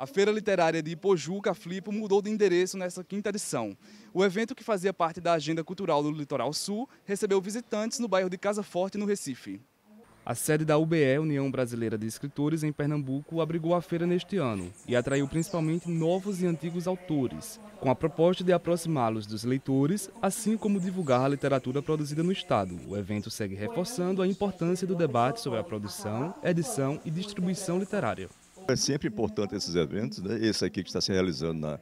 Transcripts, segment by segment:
A Feira Literária de Ipojuca, Flipo, mudou de endereço nessa quinta edição. O evento, que fazia parte da agenda cultural do Litoral Sul, recebeu visitantes no bairro de Casa Forte, no Recife. A sede da UBE, União Brasileira de Escritores, em Pernambuco, abrigou a feira neste ano e atraiu principalmente novos e antigos autores, com a proposta de aproximá-los dos leitores, assim como divulgar a literatura produzida no Estado. O evento segue reforçando a importância do debate sobre a produção, edição e distribuição literária. É sempre importante esses eventos, né? esse aqui que está se realizando na,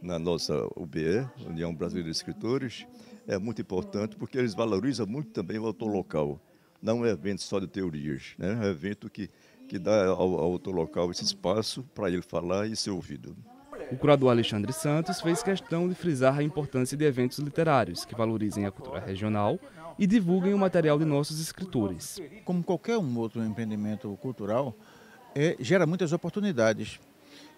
na nossa UBE, União Brasileira de Escritores, é muito importante porque eles valorizam muito também o autor local. Não é um evento só de teorias, né? é um evento que, que dá ao, ao autor local esse espaço para ele falar e ser ouvido. O curador Alexandre Santos fez questão de frisar a importância de eventos literários que valorizem a cultura regional e divulguem o material de nossos escritores. Como qualquer um outro empreendimento cultural, é, gera muitas oportunidades.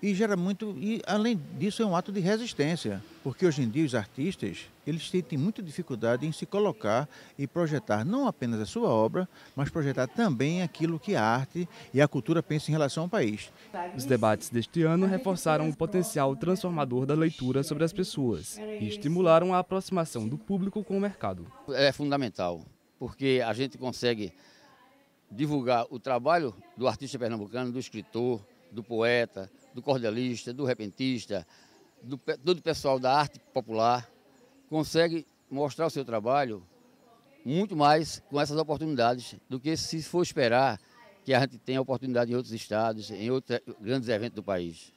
E gera muito, e além disso é um ato de resistência, porque hoje em dia os artistas, eles têm muita dificuldade em se colocar e projetar não apenas a sua obra, mas projetar também aquilo que a arte e a cultura pensam em relação ao país. Os debates deste ano reforçaram o potencial transformador da leitura sobre as pessoas e estimularam a aproximação do público com o mercado. É fundamental, porque a gente consegue divulgar o trabalho do artista pernambucano, do escritor, do poeta, do cordelista, do repentista, do todo pessoal da arte popular, consegue mostrar o seu trabalho muito mais com essas oportunidades do que se for esperar que a gente tenha oportunidade em outros estados, em outros grandes eventos do país.